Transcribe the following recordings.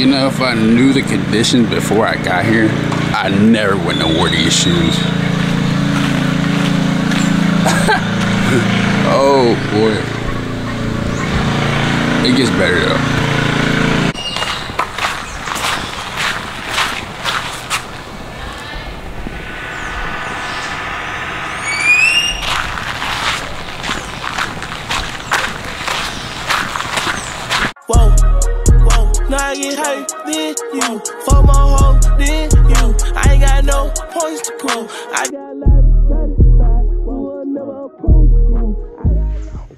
You know, if I knew the conditions before I got here, I never would have wore these shoes. oh boy. It gets better though.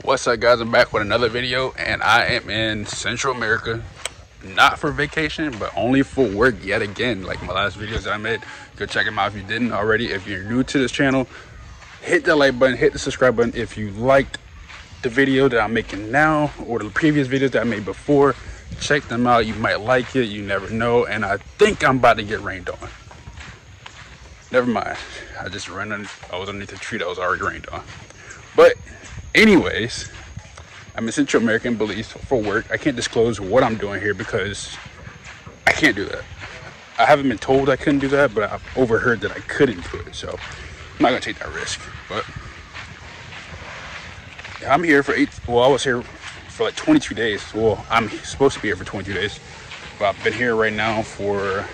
What's up guys, I'm back with another video and I am in Central America. Not for vacation, but only for work yet again. Like my last videos I made. Go check them out if you didn't already. If you're new to this channel, hit the like button, hit the subscribe button if you liked the video that I'm making now or the previous videos that I made before. Check them out. You might like it. You never know. And I think I'm about to get rained on. Never mind. I just ran on, I was underneath the tree that was already rained on. But anyways, I'm in Central American Belize for work. I can't disclose what I'm doing here because I can't do that. I haven't been told I couldn't do that, but I've overheard that I couldn't do it. So I'm not gonna take that risk. But I'm here for eight. Well, I was here for like 22 days. Well, I'm supposed to be here for 22 days, but I've been here right now for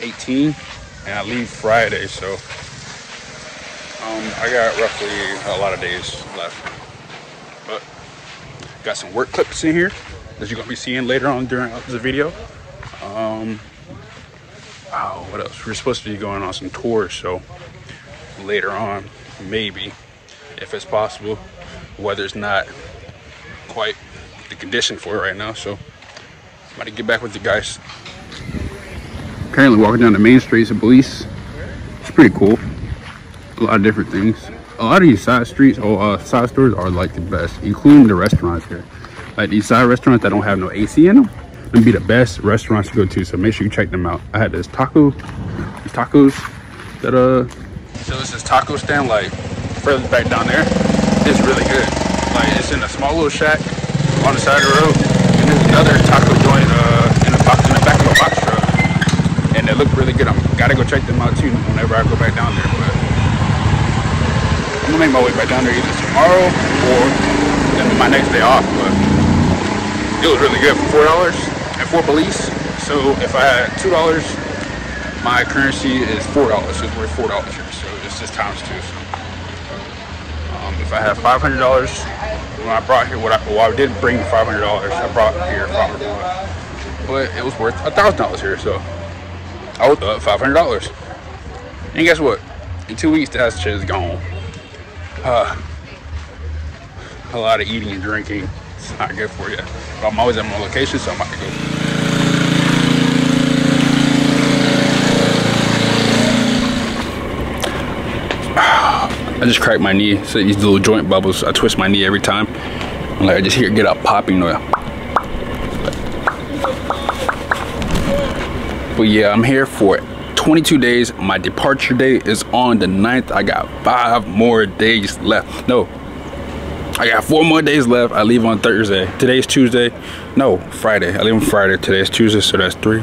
18, and I leave Friday. So um, I got roughly a lot of days left. But got some work clips in here that you're gonna be seeing later on during the video. Um, oh, what else? We're supposed to be going on some tours, so later on, maybe, if it's possible, weather's not quite the condition for it right now. So I'm to get back with you guys. Currently walking down the main streets of Belize. It's pretty cool. A lot of different things. A lot of these side streets or uh, side stores are like the best, including the restaurants here. Like these side restaurants that don't have no AC in them, and be the best restaurants to go to. So make sure you check them out. I had this taco, these tacos that uh. So this is taco stand like further back down there. It's really good. Like it's in a small little shack on the side of the road, and there's another taco joint uh in the box in the back of a box truck, and they look really good. I'm gotta go check them out too whenever I go back down there. But I'm gonna make my way back down there either tomorrow or then my next day off. But it was really good for four dollars and four Belize. So if I had two dollars, my currency is four dollars. So it's worth four dollars here. So it's just times two. So um, if I had five hundred dollars when I brought here, what I well I did bring five hundred dollars. I brought here five hundred dollars, but it was worth a thousand dollars here. So I was up hundred dollars. And guess what? In two weeks, that shit is gone. Uh, a lot of eating and drinking. It's not good for you. But I'm always at my location, so I'm about to go. I just cracked my knee. So these little joint bubbles. I twist my knee every time. Like I just hear it get up popping noise. But yeah, I'm here for 22 days. My departure date is on the 9th. I got five more days left. No, I got four more days left. I leave on Thursday. Today's Tuesday. No, Friday. I leave on Friday. Today's Tuesday, so that's three.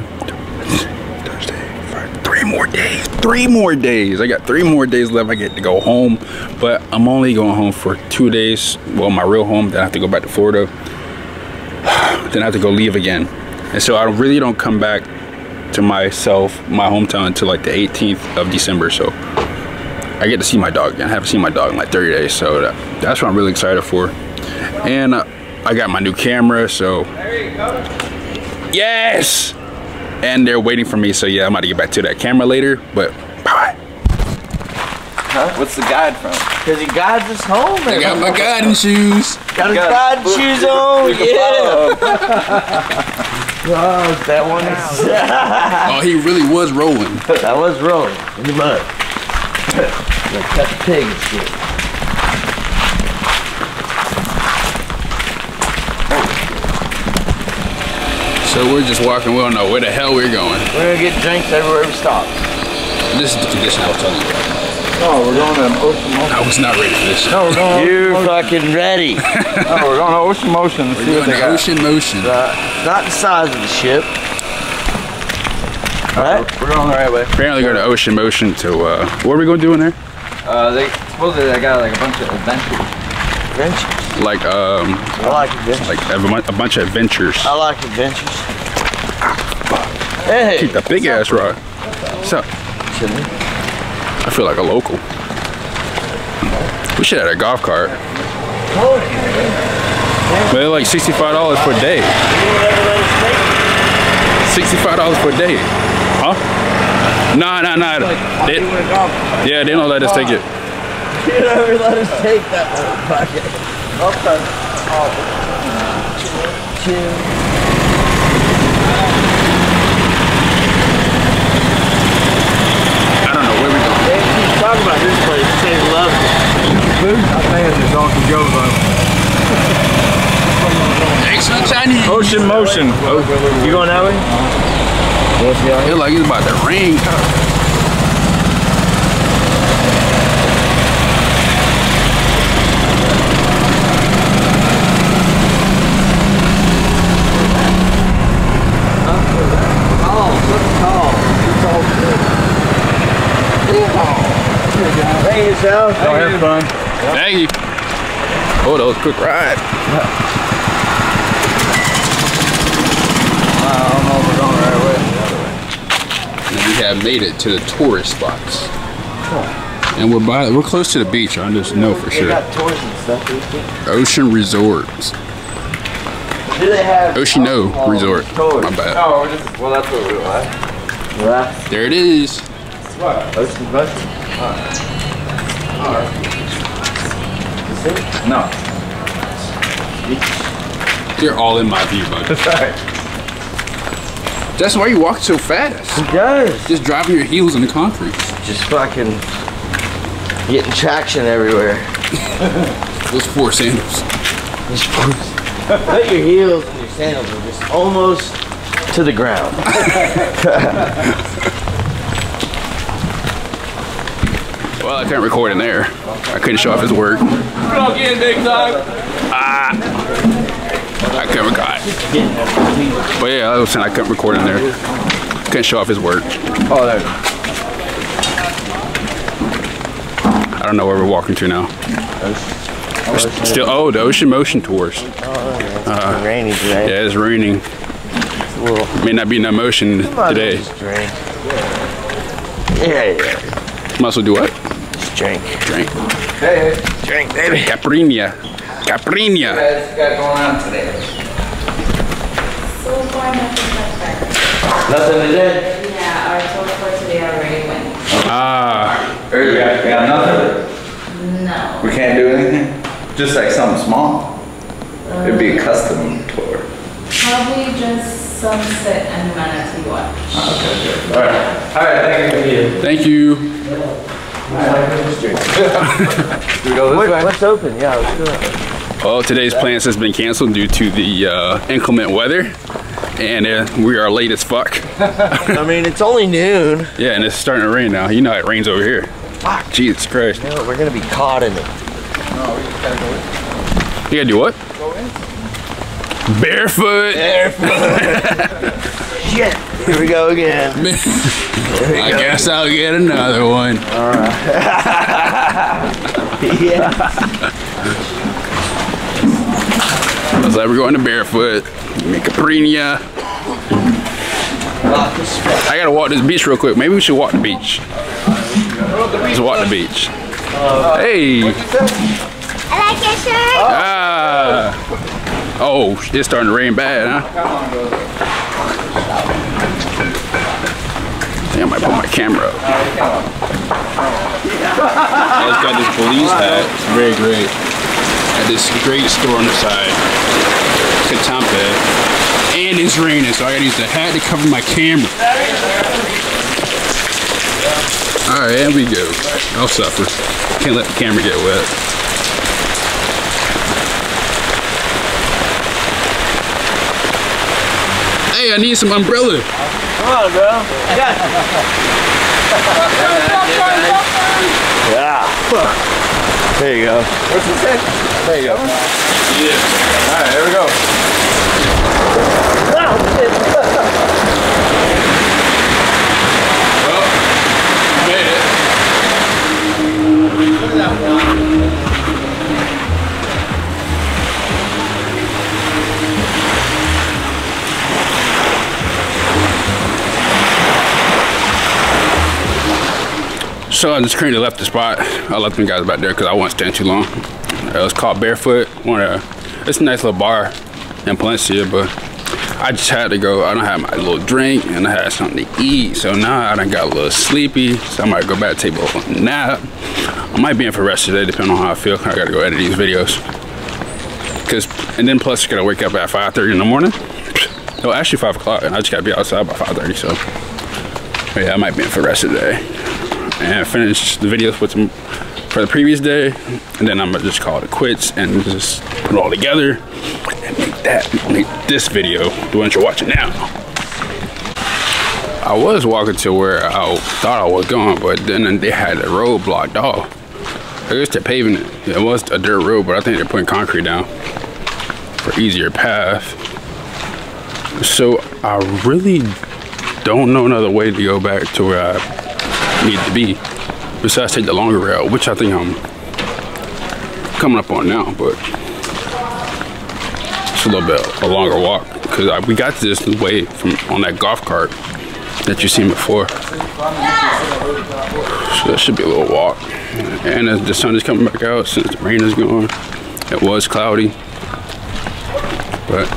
Thursday, Friday. Three more days. Three more days. I got three more days left. I get to go home, but I'm only going home for two days. Well, my real home. Then I have to go back to Florida. then I have to go leave again. And so I really don't come back to myself, my hometown, until like the 18th of December. So I get to see my dog again. I haven't seen my dog in like 30 days, so that, that's what I'm really excited for. And uh, I got my new camera, so yes. And they're waiting for me, so yeah, I'm about to get back to that camera later. But bye. What's the guide from? Cause he guides us home. I got my guiding shoes. Got his got- guiding shoes on. Yeah. Oh, that one is. Oh, he really was rolling. that was rolling in the mud. like cut the pig and shit. So we're just walking. We don't know where the hell we're going. We're gonna get drinks everywhere we stop. This is the condition I was telling you. About. Oh, we're going to Ocean Motion. I was not ready for this. No, we're going. You're fucking ready. No, we're going to Ocean Motion to see We're what they the got. ocean motion. Uh, not the size of the ship. Right? We're going the right way. Apparently, going to ocean motion to. Uh, what are we going to do in there? Uh, they supposedly they got like a bunch of adventures. Adventures. Like um, I like adventures. like have a, a bunch of adventures. I like adventures. Hey. Keep that big ass rock. So Chilling. I feel like a local. We should have a golf cart. But they're like sixty-five dollars per day. Sixty-five dollars per day. Huh? Nah, nah, nah. They, yeah, they don't let us take it. You never let us take that motherfucker. Okay. Chill. I don't know where we going. They keep talking about this place. Say they love it. I think it's just Donkey Joe Thanks, Chinese. Ocean Motion. Oh, you going that way? Feel like it's about to rain. Hey yourself. Go have fun. Thank you. Oh, that was a quick ride. I don't know if we're going the right way. And we have made it to the tourist spots. And we're by we're close to the beach, I just know for They sure. got tours and stuff. Ocean Resorts. Do they have Oceano alcohol Resort. tours? My bad. Oh, we're just, well, that's what we were at. Yeah. There it is. Ocean Motion. No. You're all in my view, bud. Sorry. That's why you walk so fast. It does. Just driving your heels in the concrete. Just fucking getting traction everywhere. Those four sandals. Just Put your heels and your sandals are just almost to the ground. Well, I couldn't record in there. I couldn't show off his work. Vlog in, big dog. Ah. I couldn't record. But yeah, I was saying I couldn't record in there. Couldn't show off his work. Oh, there. I don't know where we're walking to now. We're Still, oh, the Ocean Motion Tours. Oh, it's uh-huh. rainy today. Yeah, it's raining. It's. May not be no motion Might as well today. Yeah, yeah. Might as well do what? Just drink. Drink. Hey, hey. Drink, baby. Caprinia. Caprinia. What's got going on today? So far, nothing much better. Nothing today. Yeah, our tour for today already went. Ah, We got, we got nothing. No. We can't do anything? Just like something small? It'd be a custom tour. Probably just sunset and manatee watch. Okay, good. All right. All right, thank you. thank you. Do we go this What, way? what's open? Yeah, let's do it. Well, today's plans has been canceled due to the uh, inclement weather, and uh, we are late as fuck. I mean, it's only noon. Yeah, and it's starting to rain now. You know how it rains over here. Fuck. Jesus Christ. You know, we're gonna be caught in it. You gotta do what? Barefoot. Barefoot. Shit. Here we go again. I guess I'll get another one. All right. yeah. Looks like we're going to barefoot. Make a prenia. I gotta walk this beach real quick. Maybe we should walk the beach. Let's walk the beach. Hey. I like your shirt. Ah. Oh, it's starting to rain bad, huh? I I might put my camera up. I just got this Belize hat. It's very great. At this great store on the side. Katampe. And it's raining, so I gotta use the hat to cover my camera. Alright, here we go. I'll suffer. Can't let the camera get wet. Hey, I need some umbrella. Come on, bro. Yeah. yeah. There you go. What's it say? There you go. Yeah. Alright, here we go. So I just currently left the spot. I left them guys back there because I won't stand too long. Uh, was called Barefoot. It's a nice little bar in Placencia, but I just had to go. I don't have my little drink and I had something to eat. So now I done got a little sleepy. So I might go back to take a nap. I might be in for rest today, depending on how I feel. I gotta go edit these videos. Cause, and then plus I gotta wake up at 5.30 in the morning. No, actually 5 o'clock, and I just gotta be outside by 5.30, so. Yeah, I might be in for rest today. And finish the videos with for the previous day, and then I'm gonna just call it quits and just put it all together and make that, make this video, the one you're watching now. I was walking to where I thought I was going, but then they had the road blocked off. I guess they're paving it. It was a dirt road, but I think they're putting concrete down for easier path. So I really don't know another way to go back to where I need to be besides take the longer route, which I think I'm coming up on now, but it's a little bit a longer walk because we got this way from on that golf cart that you seen before. So that should be a little walk. And as the sun is coming back out since the rain is gone, it was cloudy. But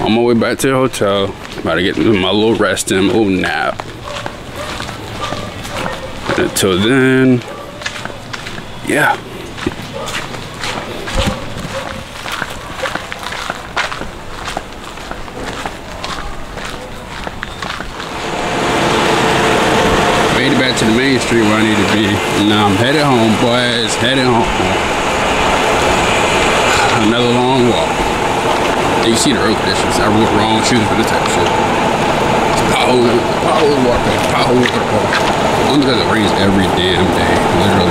on my way back to the hotel, about to get my little rest in, my little nap. Until then, yeah. Made it back to the main street where I need to be. Now I'm headed home, boys. Headed home. Another long walk. And you see the road conditions. I wrote wrong shoes for this type of shit. It's pothole, pothole walking, pothole walking. Only because it rains every damn day, literally.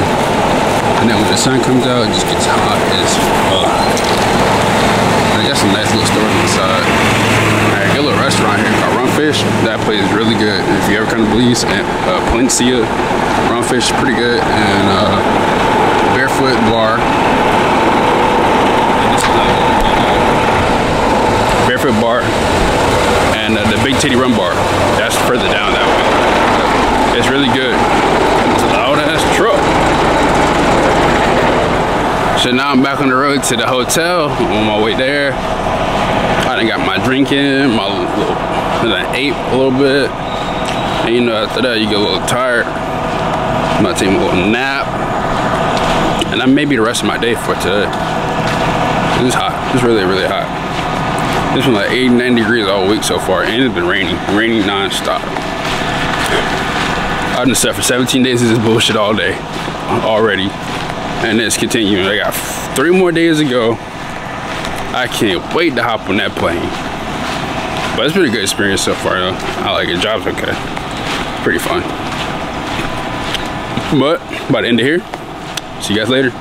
And then when the sun comes out, it just gets hot as fuck. I got some nice little stores on the side. I got a little restaurant here called Rumfish. That place is really good. If you ever come to Belize, and uh, Placencia, Rumfish is pretty good. And uh, Barefoot Bar. Barefoot Bar. And uh, the Big Titty Rum Bar. That's further down that way. It's really good. It's a loud ass truck. So now I'm back on the road to the hotel. I'm on my way there. I done got my drink in, my little, I ate a little bit. And you know, after that, you get a little tired. I'm to take a little nap. And that may be the rest of my day for today. It's hot. It's really, really hot. It's been like 89 degrees all week so far, and it's been raining. Raining non-stop. I've been set for 17 days of this bullshit all day already. And it's continuing. I got three more days to go. I can't wait to hop on that plane. But it's been a good experience so far though. I like it. Job's okay. Pretty fun. But about the end of here, see you guys later.